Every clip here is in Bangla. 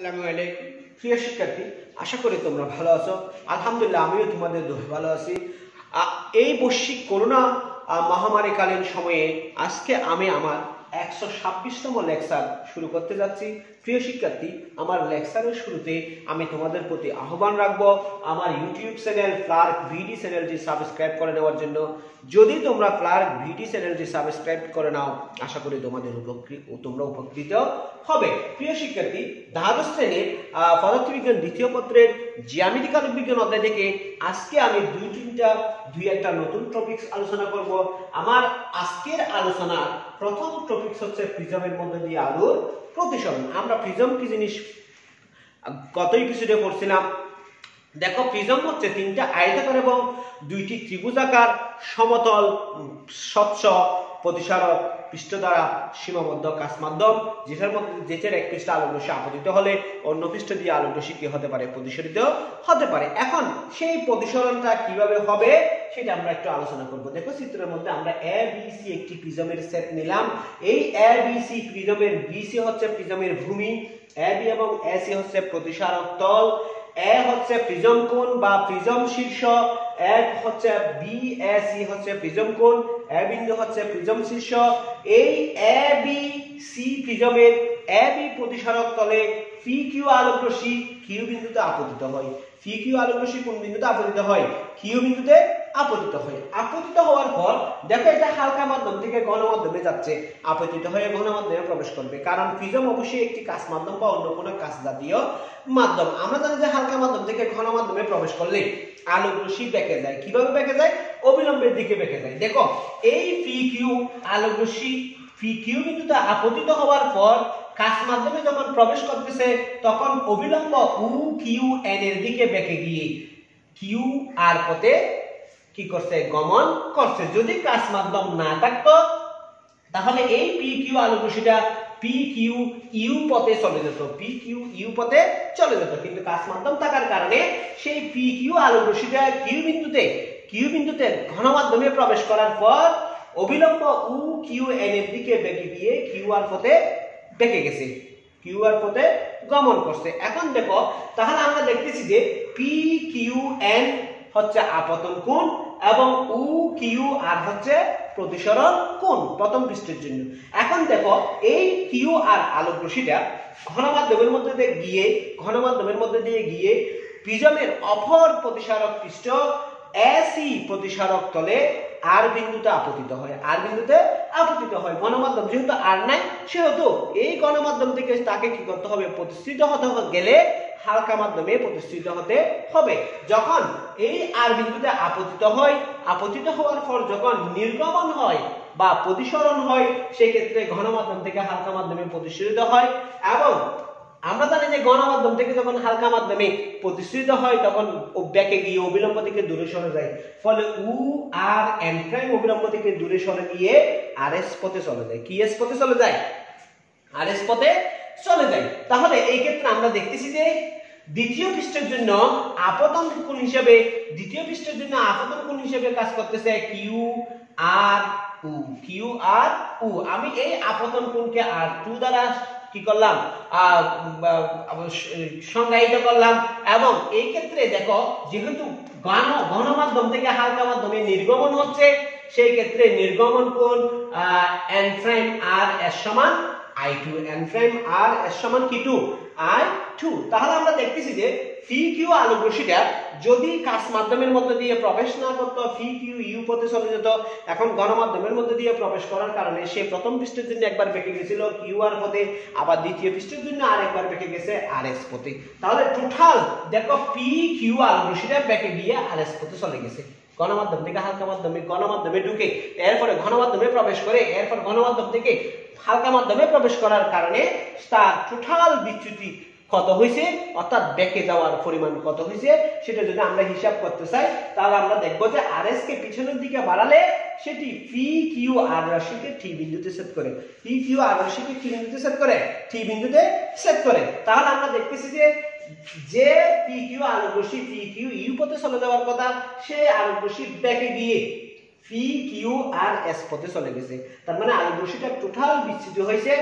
আসসালামু আলাইকুম। প্রিয় শিক্ষার্থী, আশা করি তোমরা ভালো আছো। আলহামদুলিল্লাহ, আমিও তোমাদের ভালো আছি। এই বৈশ্বিক করোনা মহামারীকালীন সময়ে আজকে আমি আমার একশো ছাব্বিশতম লেকচার শুরু করতে যাচ্ছি। প্রিয় শিক্ষার্থী, আমার লেকচারের শুরুতে আমি তোমাদের প্রতি আহ্বান রাখব আমার ইউটিউব চ্যানেল ক্লার্ক ভিডি চ্যানেলটি সাবস্ক্রাইব করে নেওয়ার জন্য। যদি তোমরা ক্লার্ক ভিডি চ্যানেলটি সাবস্ক্রাইব করে নাও, আশা করি তোমাদের উপকৃত তোমরা উপকৃত হবে। প্রিয় শিক্ষার্থী, দ্বাদশ শ্রেণির পদার্থবিজ্ঞান দ্বিতীয় পত্রের জ্যামিতিক বিজ্ঞান অধ্যায় থেকে আজকে আমি দুই তিনটা, দুই একটা নতুন টপিকস আলোচনা করব। আমার আজকের আলোচনা প্রথম টপিকস হচ্ছে প্রিজমের মধ্যে দিয়ে আলোর প্রতিসরণ আমরা প্রিজম কি জিনিস? গতই কিছুটা পড়ছিলাম। দেখো প্রিজম হচ্ছে তিনটা আয়তাকার এবং দুইটি ত্রিভুজাকার সমতল স্বচ্ছ, প্রতিসারক পৃষ্ঠ দ্বারা সীমাবদ্ধ কাজ মাধ্যম যেটার মধ্যে যেটার এক পৃষ্ঠ আলোক রশ্মি আপতিত হলে অন্য পৃষ্ঠ দিয়ে আলোক রশ্মি কি হতে পারে? প্রতিসরিত হতে পারে। এখন সেই প্রতিসরণটা কীভাবে হবে সেটা আমরা একটু আলোচনা করব। দেখো চিত্রের মধ্যে আমরা এ বি সি একটি প্রিজমের সেট নিলাম। এই এ বি সি প্রিজমের বি সি হচ্ছে প্রিজমের ভূমি এ বি এবং এ সি হচ্ছে প্রতিসারক তল। এ হচ্ছে প্রিজম কোণ বা প্রিজম শীর্ষ, এক হচ্ছে বি এ সি হচ্ছে প্রিজম কোণ এ বিন্দু হচ্ছে প্রিজম শীর্ষ। এই এ বি সি প্রিজমের এ বি প্রতিসারক তলে পি কিউ আলোক রশ্মি কিউ বিন্দুতে আপতিত হয়। পি কিউ আলোক রশ্মি কোন বিন্দুতে আপতিত হয়? কিউ বিন্দুতে আপতিত হয়। আপতিত হওয়ার পর, দেখো এটা হালকা মাধ্যম থেকে ঘন মাধ্যমে যাচ্ছে। আপতিত হয়ে ঘন মাধ্যমে প্রবেশ করবে। কারণ প্রিজম অবশ্যই একটি কাজ মাধ্যম বা অন্য কোনো কাজ জাতীয় মাধ্যম। আমরা জানি যে হালকা মাধ্যম থেকে ঘন মাধ্যমে প্রবেশ করলে আলোক রশ্মি বেঁকে যায়। কীভাবে বেঁকে যায়? অবিলম্বের দিকে বেঁকে যায়। দেখো, এই পি কিউ আলোক রশ্মি পি কিউ বিন্দুতে আপতিত হওয়ার পর, কাজ মাধ্যমে যখন প্রবেশ করতেছে, তখন অবিলম্ব উ কিউ এন এর দিকে বেঁকে গিয়ে কিউ আর পথে কি করছে? গমন করছে। যদি কাজ মাধ্যম না থাকতো, তাহলে এই পি কিউ আলোক রশ্মিটা পি কিউ ইউ পথে চলে যেত। পি কিউ ইউ পথে চলে যেত। কিন্তু কাজ মাধ্যম থাকার কারণে সেই পি কিউ আলোক রশ্মিটা কিউ বিন্দুতে কিউ বিন্দুতে ঘন মাধ্যমে প্রবেশ করার পর অবিলম্ব উ কিউ এন এর দিকে বেঁকে গিয়ে কিউ আর পথে বেঁকে গেছে। কিউ আর পথে গমন করছে। এখন দেখো, তাহলে আমরা দেখতেছি যে পি কিউ এন হচ্ছে আপতন কোণ এবং উ, কিউ, আর হচ্ছে প্রতিসরণ কোন প্রথম পৃষ্ঠের জন্য। এখন দেখো, এই কিউ আর আলোক ঘন মাধ্যমের মধ্যে দিয়ে গিয়ে ঘন মাধ্যমের মধ্যে দিয়ে গিয়ে প্রিজমের অপর প্রতিসারক পৃষ্ঠ এসি প্রতিসারক তলে আর বিন্দুতে আপতিত হয়। আর বিন্দুতে আপতিত হয়। গণমাধ্যম যেহেতু আর নাই, সেহেতু এই গণমাধ্যম থেকে তাকে কি করতে হবে? প্রতিষ্ঠিত হতে গেলে হালকা মাধ্যমে প্রতিষ্ঠিত হতে হবে। যখন এই আর বিন্দুতে আপতিত হয়, আপতিত হওয়ার পর যখন নির্গমন হয় বা প্রতিসরণ হয়, সেক্ষেত্রে ঘনমাধ্যম থেকে হালকা মাধ্যমে প্রতিষ্ঠিত হয় এবং আমরা জানি যে গণমাধ্যম থেকে যখন হালকা মাধ্যমে প্রতিষ্ঠিত হয়, তখন ব্যাকে গিয়ে অবিলম্ব থেকে দূরে সরে যায়। ফলে উ, আর, এন প্রাইম অবিলম্ব থেকে দূরে সরে গিয়ে আর এস পথে চলে যায়। কি এস পথে চলে যায়? আর এস পথে চলে যায় তাহলে এই ক্ষেত্রে আমরা দেখতেছি যে দ্বিতীয় পৃষ্ঠের জন্য আপতন কোণ হিসেবে, দ্বিতীয় পৃষ্ঠের জন্য আপতন কোণ হিসেবে কাজ করতেছে কিউ আর উ কিউ আর উ আমি এই আপতন কোণকে আর টু দ্বারা কি করলাম? সংজ্ঞায়িত করলাম। এবং এই ক্ষেত্রে দেখো, যেহেতু ঘন গণমাধ্যম থেকে হালকা মাধ্যমে নির্গমন হচ্ছে, সেই ক্ষেত্রে নির্গমন কোণ এন প্রাইম আর এর সমান I two N prime R S সমান কি টু আই টু তাহলে আমরা দেখতেছি যে ফি কিউ আলোক যদি কাজ মাধ্যমের মধ্যে দিয়ে প্রবেশ না করতো ফি কিউ ইউ পথে চলে যেত, এখন গণমাধ্যমের মধ্যে দিয়ে প্রবেশ করার কারণে সে প্রথম পৃষ্ঠের জন্য একবার বেঁকে গেছিল কিউ আর পথে, আবার দ্বিতীয় পৃষ্ঠের জন্য আরেকবার বেঁকে গেছে আর এস পথে। তাহলে টোটাল দেখো পি কিউ আলোক বেঁকে গিয়ে আর এস পথে চলে গেছে। গণমাধ্যম থেকে হালকা মাধ্যমে গণমাধ্যমে ঢুকে, এরপরে গণমাধ্যমে প্রবেশ করে, এরপর গণমাধ্যম থেকে হালকা মাধ্যমে প্রবেশ করার কারণে তার টোটাল বিচ্যুতি কত হয়েছে, অর্থাৎ বেঁকে যাওয়ার পরিমাণ কত হয়েছে, সেটা যদি আমরা হিসাব করতে চাই, তাহলে আমরা দেখব যে আর এস কে পিছনের দিকে বাড়ালে সেটি পি কিউ আর রাশিকে টি বিন্দুতে সেট করে। পি কিউ আর রাশিকে কি বিন্দুতে সেট করে টি বিন্দুতে সেট করে। তাহলে আমরা দেখতেছি যে যে পি কিউ আলোক রশ্মি পি কিউ ইউ পথে চলে যাওয়ার কথা, সে আলোক রশ্মি ব্যাকে গিয়ে পি কিউ আর এস পথে চলে গেছে। তার মানে আলোকরশ্মিটা টোটাল বিচ্যুত হয়েছে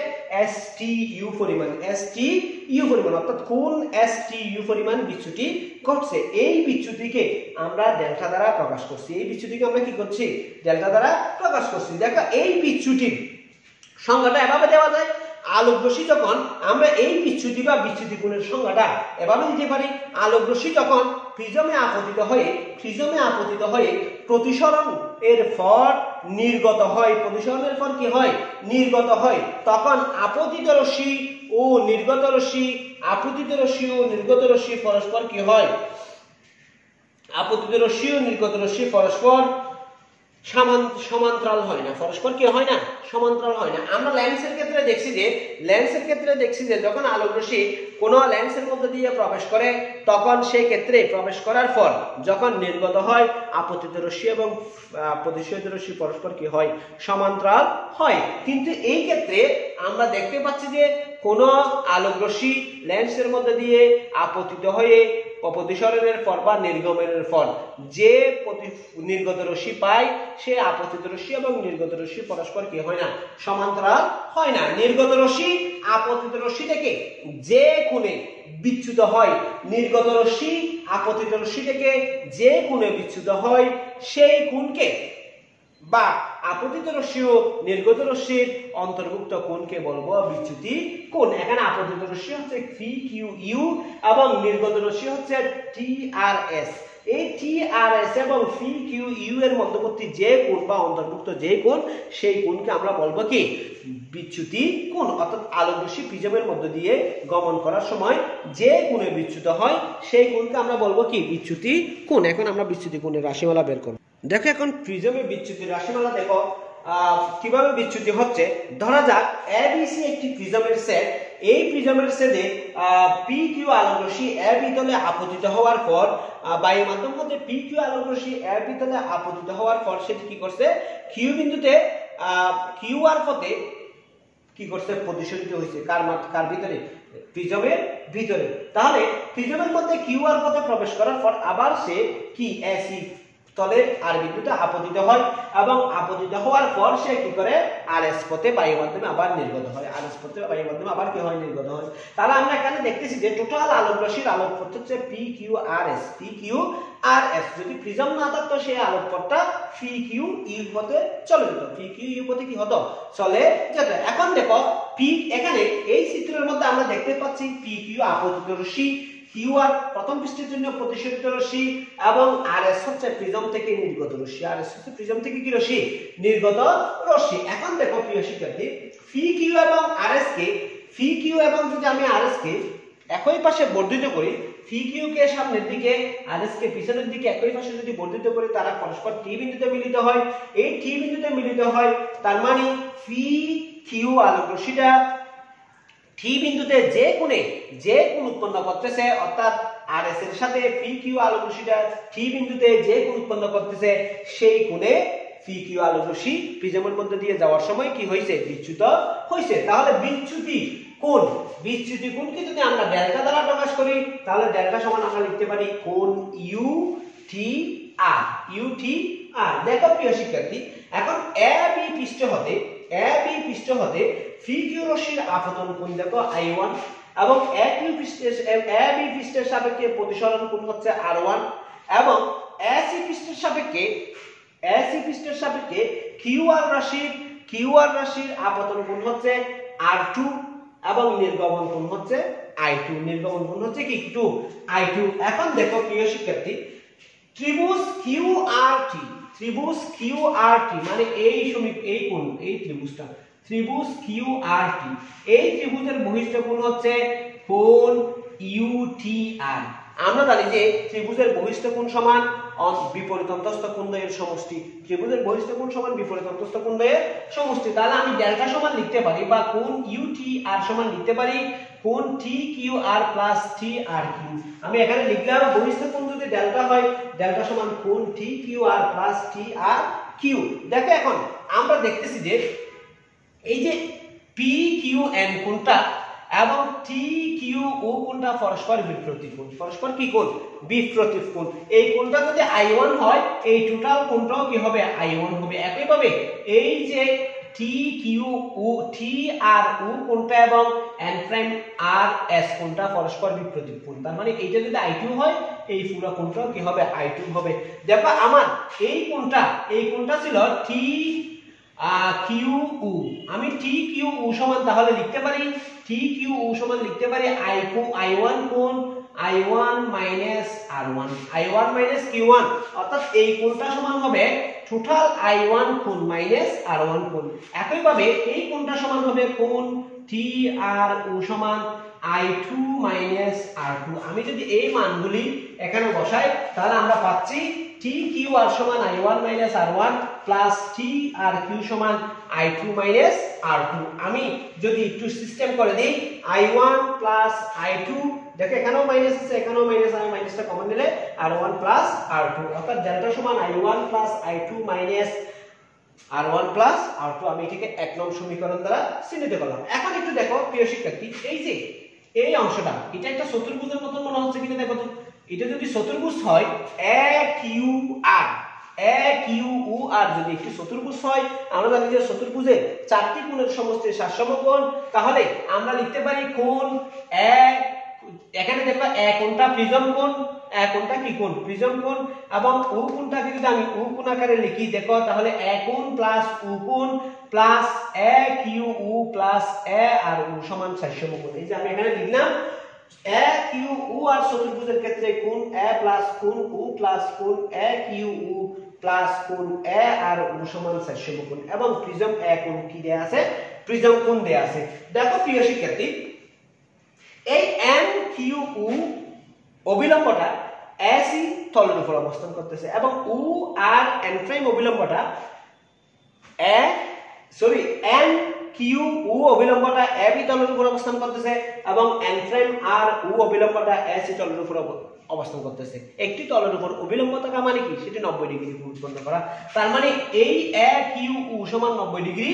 এস টি ইউ পরিমাণ এস টি ইউ পরিমাণ অর্থাৎ কোন এস টি ইউ পরিমাণ বিচ্যুতি ঘটছে? এই বিচ্যুতিকে আমরা ডেল্টা দ্বারা প্রকাশ করছি এই বিচ্যুতিকে আমরা কি করছি? ডেল্টা দ্বারা প্রকাশ করছি দেখো, এই বিচ্যুতির সংজ্ঞাটা এভাবে দেওয়া যায়। আলোক রশ্মি যখন আমরা এই বিচ্যুতি বা বিচ্যুতি গুণের সংজ্ঞাটা এভাবে দিতে পারি। আলোক রশ্মি যখন প্রিজমে আপতিত হয়ে, প্রিজমে আপতিত হয়ে প্রতিসরণ এর ফর নির্গত হয়। প্রতিসরণের ফর কি হয়? নির্গত হয়। তখন আপতিত রশ্মি ও নির্গত রশ্মি, আপতিত রশ্মি ও নির্গত রশ্মি পরস্পর কি হয়? আপতিত রশ্মি ও নির্গত রশ্মি পরস্পর সমান্তরাল হয় না। পরস্পর কি হয় না? সমান্তরাল হয় না। আমরা লেন্সের ক্ষেত্রে দেখছি যে, লেন্সের ক্ষেত্রে দেখছি যে, যখন আলোক রশ্মি কোনো লেন্সের মধ্যে দিয়ে প্রবেশ করে, তখন সেই ক্ষেত্রে প্রবেশ করার পর যখন নির্গত হয়, আপতিত রশ্মি এবং প্রতিশোধ রশ্মি পরস্পর কি হয়? সমান্তরাল হয়। কিন্তু এই ক্ষেত্রে আমরা দেখতে পাচ্ছি যে, কোনো আলোক রশ্মি লেন্সের মধ্যে দিয়ে আপতিত হয়ে প্রতিসরণের ফল বা নির্গমনের ফল। যে নির্গত রশ্মি পায়, সে আপতিত রশ্মি এবং নির্গত রশ্মি পরস্পর কি হয় না? সমান্তরাল হয় না। নির্গত রশ্মি, আপতিত রশ্মি থেকে যে কোণে বিচ্যুত হয়, নির্গত রশ্মি, আপতিত রশ্মি থেকে যে কোণে বিচ্যুত হয়, সেই কোণকে বা আপতিত রশ্মি ও নির্গত রশ্মির অন্তর্ভুক্ত কোণকে বলব? বিচ্যুতি কোন? এখানে আপতিত রশ্মি হচ্ছে পি কিউ ইউ এবং নির্গত রশ্মি হচ্ছে টি আর এস। এই টি আর এস এবং ফি কিউ ইউ এর মধ্যবর্তী যে কোণ বা অন্তর্ভুক্ত যে কোণ সেই কোণকে আমরা বলব কি বিচ্যুতি কোণ অর্থাৎ আলোক রশ্মি প্রিজমের মধ্য দিয়ে গমন করার সময় যে কোণে বিচ্যুত হয় সেই কোণকে আমরা বলব কি বিচ্যুতি কোণ এখন আমরা বিচ্যুতি কোণের রাশিমালা বের করব দেখো এখন প্রিজমে বিচ্যুতির রাশিমালা দেখো কীভাবে বিচ্যুতি হচ্ছে? ধরা যাক এবিসি একটি প্রিজমের সেট। এই প্রিজমের সেটে পি কিউ আলোক রশ্মি এ বিতলে আপতিত হওয়ার পর বায়ু মাধ্যম হতে পি কিউ আলোক রশ্মি এ বিতলে আপতিত হওয়ার পর সেটি কি করছে? কিউ বিন্দুতে কিউ আর পথে কি করছে? প্রতিশোধিত হয়েছে। কার কার ভিতরে? প্রিজমের ভিতরে। তাহলে প্রিজমের মধ্যে কিউ আর পথে প্রবেশ করার পর আবার সে কি? এসি তলে আর বিদ্যুতে আপতিত হয় এবং আপতিত হওয়ার পর সে কি করে? আর এস পথে বায়ু মাধ্যমে আবার নির্গত হয়। আর এস পথে বায়ু মাধ্যমে আবার কি হয়? নির্গত হয়। তাহলে আমরা এখানে দেখতেছি যে টোটাল আলোক রশ্মির আলোক পথ হচ্ছে P Q R S P Q R S যদি প্রিজম না থাকতো সেই আলোক পথটা পি কিউ ইউ পথে চলে যেত। পি কিউ ইউ পথে কি হতো? চলে যেত। এখন দেখো পি এখানে এই চিত্রের মধ্যে আমরা দেখতে পাচ্ছি পি কিউ আপতিত রশ্মি। কিউ আর প্রথম পৃষ্ঠের জন্য প্রতিশোধিত রশ্মি এবং আর এস হচ্ছে প্রিজম থেকে নির্গত রশ্মি। আর এস হচ্ছে প্রিজম থেকে কি রশ্মি? নির্গত রশ্মি। এখন দেখো প্রিয় শিক্ষার্থী ফি কিউ এবং আর এস কে ফি কিউ এবং যদি আমি আর এস কে একই পাশে বর্ধিত করি ফি কিউ কে সামনের দিকে আর এস কে পিছনের দিকে একই পাশে যদি বর্ধিত করি, তারা পরস্পর টি বিন্দুতে মিলিত হয়। এই টি বিন্দুতে মিলিত হয়, তার মানে ফি কিউ আলোক রশ্মিটা টি বিন্দুতে যে কোণে যে কোণ উৎপন্ন করতেছে, অর্থাৎ আর এস এর সাথে পি কিউ আলোক রশ্মিটা টি বিন্দুতে যে কোণ উৎপন্ন করতেছে, সেই কোণে পি কিউ আলোক রশ্মি প্রিজমের মধ্যে দিয়ে যাওয়ার সময় কি হয়েছে বিচ্যুত হয়েছে তাহলে বিচ্যুতি কোণ, বিচ্যুতি কোণকে যদি আমরা ডেল্টা দ্বারা প্রকাশ করি, তাহলে ডেল্টা সমান আমরা লিখতে পারি কোণ U T are U T আর দেখো প্রিয় শিক্ষার্থী, এখন এ বি পৃষ্ঠ হতে এ বি পৃষ্ঠ হতে কিউ রশ্মির আপতন কোণ দেখো আই ওয়ান এবং এ কিউ পৃষ্ঠের এ বি পৃষ্ঠের সাপেক্ষে প্রতিসরণ কোণ হচ্ছে আর ওয়ান এবং এ সি পৃষ্ঠের সাপেক্ষে এ সি পৃষ্ঠের সাপেক্ষে কিউ আর রাশির কিউ আর রাশির আপতন কোণ হচ্ছে আর টু এবং নির্গমন কোণ হচ্ছে আই টু নির্গমন কোণ হচ্ছে কি? টু আই টু এখন দেখো, প্রিয় শিক্ষার্থী, ত্রিভুজ কিউ আর টি ত্রিভুজ কিউ আর টি মানে এই সমীপ, এই কোণ, এই ত্রিভুজটা। ত্রিভুজ কিউ আর টি এই ত্রিভুজের বহিষ্ঠ কোণ হচ্ছে কোণ ইউ টি আর আমরা জানি যে ত্রিভুজের বহিষ্ঠ কোণ সমান বিপরীত অন্তস্থ কোণ সমষ্টি। ত্রিভুজের বহিষ্ঠ কোণ সমান বিপরীত অন্তস্থ কোণ সমষ্টি। তাহলে আমি ডেল্টা সমান লিখতে পারি বা কোণ ইউ টি আর সমান লিখতে পারি কোণ T Q R plus T R Q আমি এখানে লিখলাম বহিষ্ঠ কোণ যদি ডেল্টা হয়, ডেল্টা সমান কোণ T Q R plus T R Q দেখো এখন, আমরা দেখতেছি যে এই যে পি কিউ এন কোনটা এবং টি কিউ ও কোনটা পরস্পর বিপ্রতীপ কোণ পরস্পর কি কোণ? বিপ্রতীপ কোণ এই কোণটা যদি আই ওয়ান হয়, এই টোটাল কোণটাও কি হবে? আই ওয়ান হবে। একইভাবে এই যে টি কিউ ও টি আর ও কোনটা এবং এন প্রাইম আর এস কোনটা পরস্পর বিপ্রতীপ কোণ তার মানে এইটা যদি আই টু হয়, এই পুরো কোণটাও কি হবে? আই টু হবে। দেখো, আমার এই কোণটা এই কোণটা ছিল টি কিউ আমি টি, কিউ, উ সমান তাহলে লিখতে পারি। টি, কিউ, উ সমান লিখতে পারি আই কো, আই ওয়ান কোন I one minus R one, I one minus Q one. অর্থাৎ এই কোণটা সমান হবে টোটাল আই ওয়ান কোণ মাইনাস আর ওয়ান কোণ। একইভাবে এই কোণটা সমান হবে কোণ, টি আর উ সমান I two minus R two. আমি যদি এই মানগুলি এখানে বসাই, তাহলে আমরা পাচ্ছি টি, কিউ আর সমান I one minus R one plus T R Q সমান I two minus R two আমি যদি একটু সিস্টেম করে দিই I one plus I two দেখো এখানেও মাইনাস আছে, এখানেও মাইনাস আমি মাইনাসটা কমন নিলে R one plus R two অর্থাৎ ডেল্টা সমান I one plus I two minus R one plus R two আমি এটাকে এক নং সমীকরণ দ্বারা চিহ্নিত করলাম। এখন একটু দেখো, প্রিয় শিক্ষার্থী, এই যে, এই অংশটা, এটা একটা চতুর্ভুজের মতন মনে হচ্ছে কিনা দেখো তো? এটা যদি চতুর্ভুজ হয় এ কিউ আর এ, কিউ, উ, আর যদি একটি চতুর্ভুজ হয়, আমরা জানি যে চতুর্ভুজে চারটি কোণের সমষ্টির সাতসম কোণ, তাহলে আমরা লিখতে পারি কোণ এ, এখানে দেখো এ কোণটা প্রিজম কোণ, এ কোণটা কি কোণ? প্রিজম কোণ। এবং উ কোণটাকে যদি আমি উ কোণ আকারে লিখি, দেখো, তাহলে এ কোণ প্লাস উ কোণ প্লাস এ, কিউ, উ প্লাস এ আর উ সমান সাতসম কোণ। এই যে আমি এখানে লিখলাম এ কিউ উ আর চতুর্ভুজের ক্ষেত্রে কোণ এ প্লাস কোণ উ প্লাস কোণ এ প্লাস কোণ এ আর উ সমান কোণ এবং প্রিজম এ কোণ কি দেয়া আছে? প্রিজম কোণ দেয়া আছে? দেখো প্রিয় শিক্ষার্থী, এই এন কিউ উ অবিলম্বটা তলের উপর অবস্থান করতেছে এবং উ আর এন প্রাইম অবিলম্বটা এ সরি এন কিউ, উ অভিলম্বটা এ বি তলের উপর অবস্থান করতেছে এবং এন প্রাইম আর উ অভিলম্বটা এ সি তলের উপর অবস্থান করতেছে একটি তলের উপর অবিলম্ব থাকা মানে কি? সেটি নব্বই ডিগ্রি উৎপন্ন করা তার মানে এই এ, কিউ, উ সমান নব্বই ডিগ্রি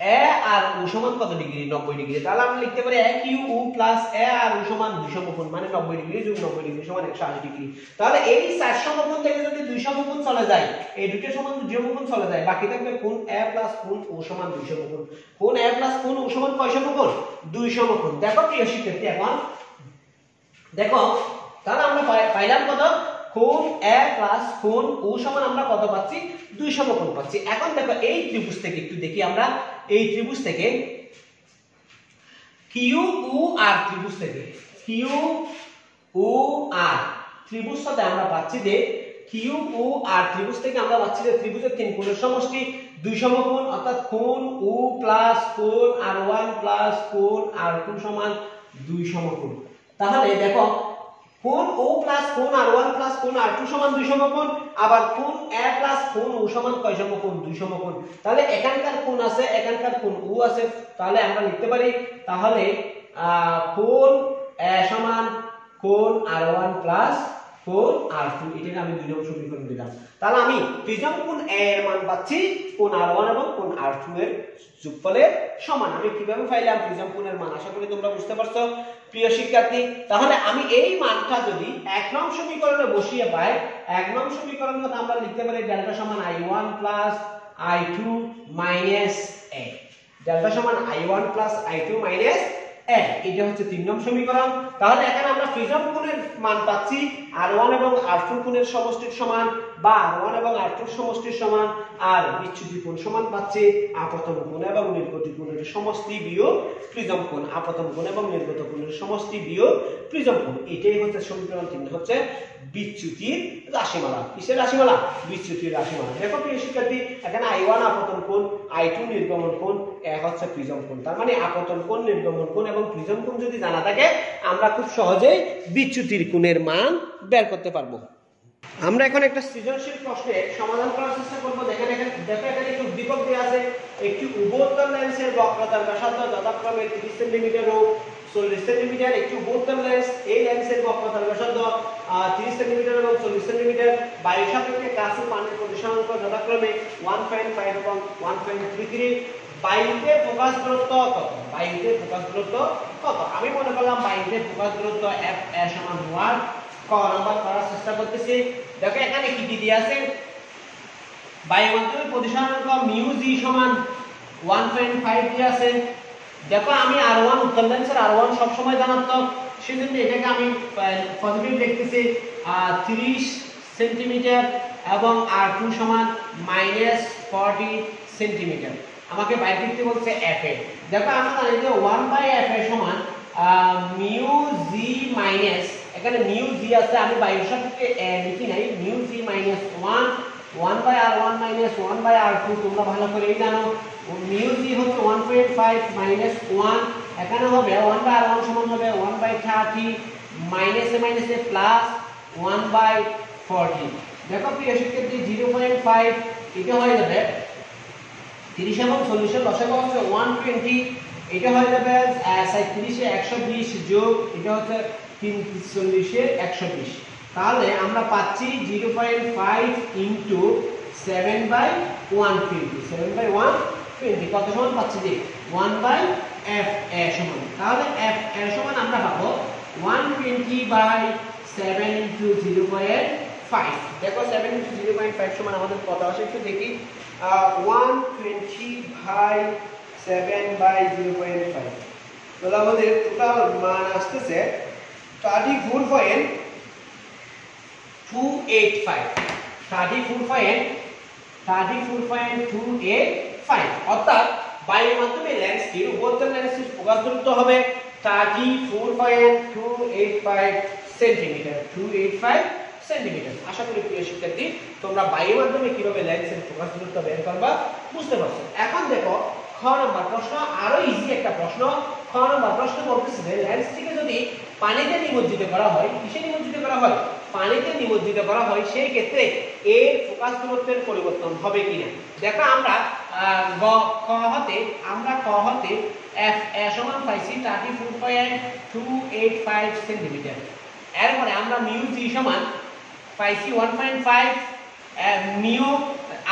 এ আর উ সমান কত ডিগ্রি নব্বই ডিগ্রি তাহলে আমরা লিখতে পারি এ কিউ উ প্লাস এ আর উ সমান দুইশো কোণ মানে নব্বই ডিগ্রি যোগ নব্বই ডিগ্রি সমান একশো আশি ডিগ্রি তাহলে এই চারশো কোণ থেকে যদি দুইশো কোণ চলে যায়, এই দুটো সমান দুইশো কোণ চলে যায়, বাকি থাকবে কোন এ প্লাস কোণ ও সমান দুইশো কোণ কোণ এ প্লাস কোণ ও সমান কয়শো কোণ দুইশো কোণ দেখো প্রিয় শিক্ষার্থী, এখন দেখো, তাহলে আমরা পাইলাম কত? কোন এ প্লাস কোণ ও সমান আমরা কত পাচ্ছি? দুই সমকোণ পাচ্ছি। এখন দেখো এই ত্রিভুজ থেকে একটু দেখি আমরা। এই ত্রিভুজ থেকে কিউ ও আর ত্রিভুজ থেকে কিউ ও আর ত্রিভুজ সাথে আমরা পাচ্ছি যে কিউ ও আর ত্রিভুজ থেকে আমরা পাচ্ছি যে ত্রিভুজের তিন কোণের সমষ্টি দুই সমকোণ, অর্থাৎ কোণ ও প্লাস কোণ আর ওয়ান প্লাস কোণ আর টু সমান দুই সমকোণ। তাহলে দেখো কোণ ও প্লাস কোন আর ওয়ান প্লাস কোন আর টু সমান দুই সমকোণ, আবার কোন এ প্লাস কোন ও সমান কয় সমকোণ? দুই সমকোণ। তাহলে এখানকার কোন আছে, এখানকার কোন ও আছে। তাহলে আমরা লিখতে পারি, তাহলে কোন এ সমান কোন আর ওয়ান প্লাস কোণ আর টু এটাকে আমি দুই নম্বর সমীকরণ দিলাম। তাহলে আমি প্রিজম কোণ এ এর মান পাচ্ছি, কোন আর ওয়ান এবং কোন আর টু এর যোগফলের সমান। আমি কীভাবে পাইলাম প্রিজম কোণের মান? আশা করি তোমরা বুঝতে পারছ। প্রিয় শিক্ষার্থী, তাহলে আমি এই মানটা যদি এক নং সমীকরণে বসিয়ে পাই, এক নং সমীকরণ মতো আমরা লিখতে পারি ডেল্টা সমান I one plus I two minus A delta সমান I one plus I two minus এক, এটা হচ্ছে তিন নম্বর সমীকরণ। তাহলে এখানে আমরা প্রিজম কোণের মান পাচ্ছি আর ওয়ান এবং আর টু কোণের সমষ্টির সমান বা আর ওয়ান এবং আর টুর সমষ্টির সমান, আর বিচ্যুতি কোণ সমান পাচ্ছি আপতন কোণ এবং নির্গত কোণের সমষ্টি বিয়োগ প্রিজম কোণ। আপতন কোণ এবং নির্গত কোণের সমষ্টি বিয়োগ প্রিজম কোণ। এটাই হচ্ছে সমীকরণ তিন, হচ্ছে বিচ্যুতির রাশিমালা। কিসের রাশিমালা? বিচ্যুতির রাশিমালা। দেখো প্রিয় শিক্ষার্থী, এখানে আই ওয়ান আপতন কোণ আই টু নির্গমন কোণ, এক হচ্ছে প্রিজম কোণ। তার মানে আপতন কোণ, নির্গমন কোণ এবং প্রিজম কোণ যদি জানা থাকে, আমরা খুব সহজেই বিচ্যুতির কোণের মান বের করতে পারব। আমরা এখন একটা সৃজনশীল প্রশ্নের সমাধান করার চেষ্টা করব। দেখেন, এখানে দেখো এখানে একটু উদ্দীপক দেওয়া আছে। একটি উভোত্তর লেন্সের বক্রতার ব্যাসার্ধ যথাক্রমে 30 সেন্টিমিটার ও 40 সেন্টিমিটার। একটি উভোত্তর লেন্স এই লেন্সের বক্রতার ব্যাসার্ধ 30 সেন্টিমিটার এবং 40 সেন্টিমিটার। বায়ু সাপেক্ষে কাছে পানির প্রতিসরাঙ্ক যথাক্রমে 1.5 এবং 1.33 বায়ুতে ফোকাস দূরত্ব কত? বায়ুতে ফোকাস দূরত্ব কত? আমি মনে করলাম বায়ুতে ফোকাস দূরত্ব এফ এ সমান 1 ক নাম্বার করার চেষ্টা করতেছি। দেখো এখানে কি কি দিয়ে আছে? বায়ু মাধ্যমে প্রতিসরাঙ্ক মিউ জি সমান 1.5 দিয়ে আছে। দেখো আমি r1 উত্তর লেন্সের r1 সব সময় ধনাত্মক। সেজন্য এটাকে আমি পজিটিভ লিখতেছি 30 সেন্টিমিটার এবং r2 সমান মাইনাস 40 সেন্টিমিটার। আমাকে বাইর করতে বলছে f এ দেখো আমরা জানি যে 1 বাই f এর সমান মিউ জি মাইনাস এখানে মিউ জি আছে, আমি বায়ুর সাপেক্ষে লিখি নাই, mu G minus 1 1 by r1 minus 1 by r2 তোমরা ভালো করেই জানো। মিউ জি হচ্ছে 1.5 মাইনাস 1 এখানে হবে 1 বাই r1 সমান হবে 1 বাই 30 মাইনাসে মাইনাসে প্লাস 1 বাই 40 দেখো প্রিয় শিক্ষার্থী 0.5 এটা হয়ে যাবে। 30 এবং 40 এর হচ্ছে 120 এটা হয়ে যাবে 37 এ 120 যোগ, এটা হচ্ছে 340 এ 120 তাহলে আমরা পাচ্ছি 0.5 ইনটু 7 বাই 120 7 বাই 120 কত সমান পাচ্ছি যে? 1 বাই f, a সমান। তাহলে f, a সমান আমরা পাবো 120 বাই 7 ইনটু 0.5 দেখো 7 ইনটু 0.5 সমান আমাদের কত আসে একটু দেখি। 120 বাই 7 বাই 0.5 তাহলে আমাদের টোটাল মান আসতেছে 34 পয়েন্ট 285 34 পয়েন্ট 34 পয়েন্ট 285 অর্থাৎ বায়ুর মাধ্যমে লেন্সটির উপরতল লেন্সটির ফোকাস দূরত্ব হবে। 34.285 সেন্টিমিটার 285 সেন্টিমিটার। আশা করি প্রিয় শিক্ষার্থী, তোমরা বায়ুর মাধ্যমে কীভাবে লেন্সের ফোকাস দূরত্ব বের করবা বুঝতে পারছ। এখন দেখো, খ নম্বর প্রশ্ন, আরও ইজি একটা প্রশ্ন। খ নম্বর প্রশ্ন বলতেছে যে লেন্সটিকে যদি পানিতে নিমজ্জিত করা হয়, কিসে নিমজ্জিত করা হয়? পানিতে নিমজ্জিত করা হয়, সেই ক্ষেত্রে এর ফোকাস দূরত্বের পরিবর্তন হবে কিনা? দেখো আমরা গ ক হতে, আমরা ক হতে এফ এ সমান পাইছি 34.285 সেন্টিমিটার এরপরে আমরা মিউ জি সমান পাইছি 1.5 মিউ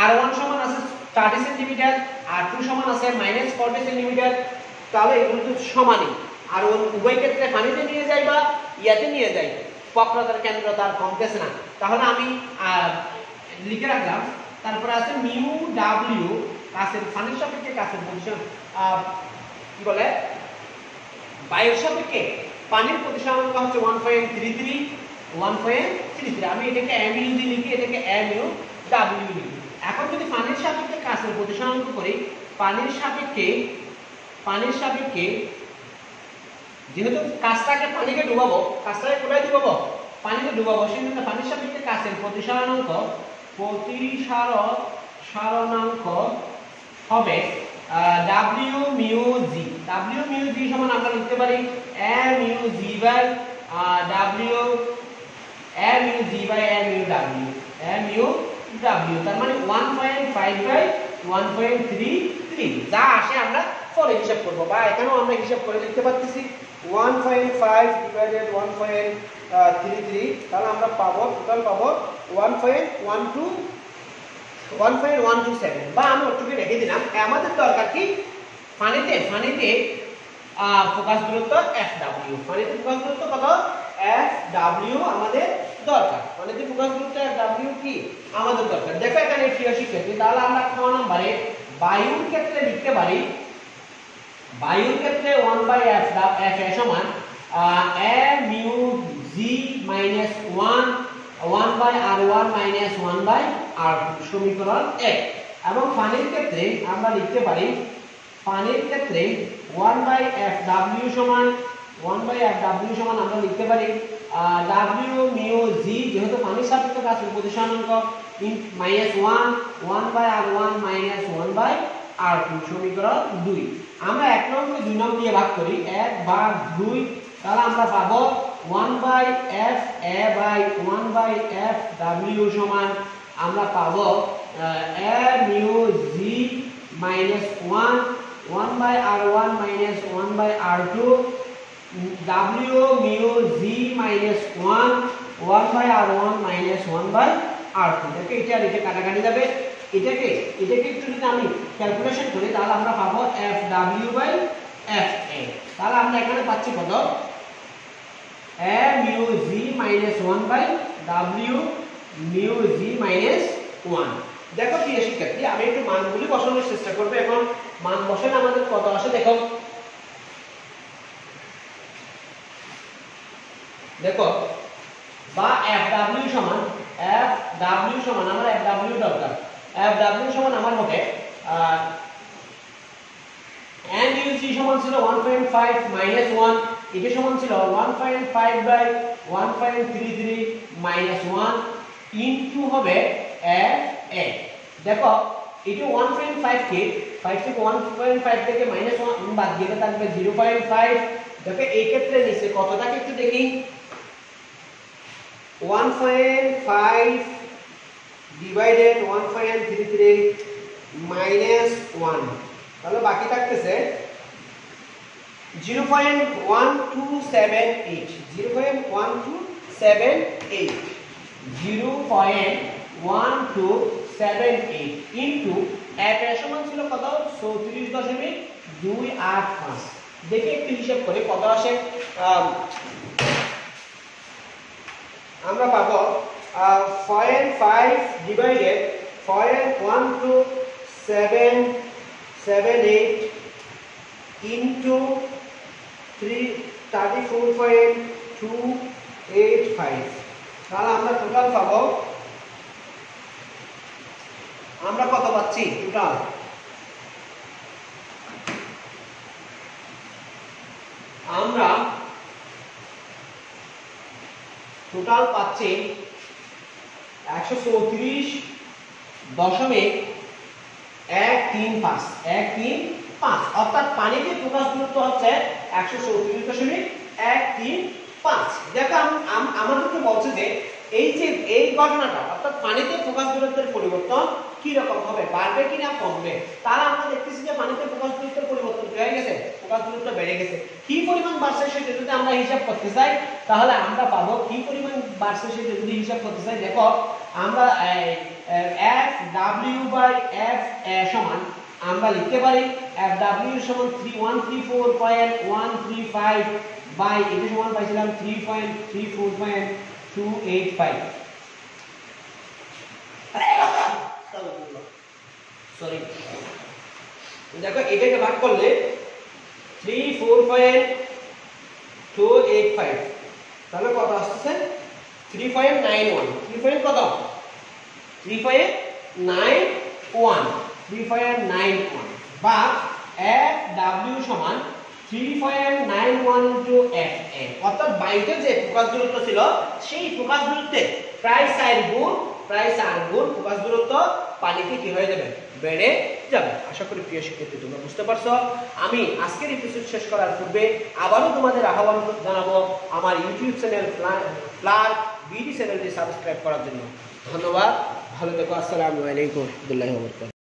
আর1 সমান আছে 30 সেন্টিমিটার আর টু সমান আছে মাইনাস 40 সেন্টিমিটার তাহলে এগুলো তো সমানই। আর উভয় ক্ষেত্রে পানিতে নিয়ে যাই বা ইয়াতে নিয়ে যাই বক্রতার কেন্দ্র তার কমতেছে না। তাহলে আমি লিখে রাখলাম। তারপরে আছে মিউ ডাব্লিউ, কাছের, পানির সাপেক্ষে কাছের পজিশন কি বলে? বায়ুর সাপেক্ষে পানির প্রতিসরাঙ্ক হচ্ছে 1.33 1.33 আমি এটাকে এম ইউ দিয়ে লিখি, এটাকে এম ইউ ডাব্লিউ লিখি। এখন যদি পানির সাপেক্ষে কাছের প্রতিসরাঙ্ক করি, পানির সাপেক্ষে পানির সাপেক্ষে যেহেতু কাজটাকে পানিকে ডুবাবো, কাজটাকে কোথায় ডুবাবো? পানিকে ডুবাবো সেই জন্য পানির সাপেক্ষে কাছের প্রতিসরণাঙ্ক প্রতিসার সারণাঙ্ক হবে W mu G W mu G সমান আমরা লিখতে পারি M U G by W M U G by M U W M U W তার মানে one point five by one point three three যা আসে আমরা পরে হিসাব করব, বা এখানেও আমরা হিসাব করে লিখতে পারতেছি one point five divided one point three three তাহলে আমরা পাবো টোটাল পাবো one point one two one point one two seven বা আমি ওটুকু রেখে দিলাম, আমাদের দরকার কি? পানিতে পানিতে ফোকাস দূরত্ব এফ ডাব্লিউ পানিতে ফোকাস দূরত্ব কত? এফ ডাব্লিউ আমাদের দরকার। পানিতে ফোকাস দূরত্ব এফ ডাব্লিউ কি? আমাদের দরকার। দেখো এখানে প্রিয় শিক্ষার্থী, তাহলে আমরা ক নম্বরে বায়ুর ক্ষেত্রে লিখতে পারি, বায়ুর ক্ষেত্রে 1 বাই এফ এফ এ সমান A mu G minus 1 1 by R one minus one by R সমীকরণ এক। এবং পানির ক্ষেত্রে আমরা লিখতে পারি, পানির ক্ষেত্রে 1 বাই এফ ডাব্লিউ সমান 1 বাই এফ ডাব্লিউ সমান আমরা লিখতে পারি ডাব্লিউ মিউ জি যেহেতু পানির সাপেক্ষে কাজ প্রতিসরাঙ্ক minus 1 1 by R one minus 1 by R two সমীকরণ দুই। আমরা এক নম্বর, দুই নম্বর দিয়ে ভাগ করি, এক ভাগ দুই, তাহলে আমরা পাবো 1 by F A by 1 by F W সমান আমরা পাবো A mu G minus 1 1 by R one minus 1 by R two W mu G minus 1 1 by R one minus 1 by R এটা আর এটা কাটাকাটি যাবে। এটাকে এটাকে একটু যদি আমি ক্যালকুলেশন করি, তাহলে আমরা পাবো F W by F A তাহলে আমরা এখানে পাচ্ছি কত? A mu G minus one by W mu G minus one দেখো প্রিয় শিক্ষার্থী, আমি একটু মানগুলি বসানোর চেষ্টা করব। এখন মান বসালে আমাদের কত আসে? দেখো দেখো, বা এফ ডাব্লিউ সমান এফ ডাব্লিউ সমান আমার এফ ডাব্লিউ দরকার। এফ ডাব্লিউ সমান আমার হবে এন ইউজি সমান ছিল 1.5 মাইনাস 1 এটা সমান ছিল 1.5 বাই 1.33 মাইনাস 1 ইনটু হবে এফ এ দেখো, এটা 1.5 কে 5 থেকে 1.5 থেকে মাইনাস 1 বাদ দিলে থাকবে 0.5 দেখো এই ক্ষেত্রে নিচে কতটাকে একটু দেখি 1.5 divided 1.33 minus 1 তাহলে বাকি থাকতেছে 0.1278 0.1278 0.1278 ইনটু এর সমান ছিল কত? 34.285 দেখে একটু হিসাব করে কত আসে? আমরা পাবো point five divided point one two seven seven eight into three thirty four point two eight five তাহলে আমরা টোটাল পাবো, আমরা কত পাচ্ছি টোটাল আমরা টোটাল পাচ্ছি একশো চৌত্রিশ দশমিক এক তিন পাঁচ, এক তিন পাঁচ। অর্থাৎ পানিতে প্রকাশ দূরত্ব হচ্ছে একশো চৌত্রিশ দশমিক এক তিন পাঁচ। দেখো, আম- আম- আমাদেরকে বলছে যে এই যে এই ঘটনাটা, অর্থাৎ পানিতে প্রকাশ দূরত্বের পরিবর্তন কি রকম হবে, বাড়বে কি না কমবে? তারা আমরা দেখতেছি যে পানিতে প্রকাশ দূরত্বের পরিবর্তন হয়ে গেছে। প্রকাশ দূরত্ব বেড়ে গেছে। কি পরিমাণ বাড়ছে সেটা যদি আমরা হিসাব করতে চাই তাহলে আমরা পাবো কি পরিমাণ বাড়ছে সেটা যদি হিসাব করতে চাই দেখো আমরা এফ ডাব্লিউ বাই এফ সমান আমরা লিখতে পারি এফ ডাব্লিউ সমান three one three four point one three five by এটা সমান পাইছিলাম three point three four point two eight five sorry দেখো এটাকে ভাগ করলে three four point two eight five তাহলে কত আসতেছে? Three point nine one three point কত? Three point nine one three point nine one বা এফ ডাব্লিউ সমান three point nine one into F A অর্থাৎ বায়ুতে যে প্রকাশ দূরত্ব ছিল, সেই প্রকাশ দূরত্বে প্রায় চার গুণ, প্রায় চার গুণ প্রকাশ দূরত্ব পানিতে কি হয়ে যাবে? বেড়ে যাবে। আশা করি প্রিয় শিক্ষার্থী, তোমরা বুঝতে পারছ। আমি আজকের এপিসোড শেষ করার পূর্বে আবারও তোমাদের আহ্বান জানাব আমার ইউটিউব চ্যানেল ফ্লার বিডি চ্যানেলটি সাবস্ক্রাইব করার জন্য। ধন্যবাদ। ভালো থেকো। আসসালামু আলাইকুম। রহমতুল্লাহি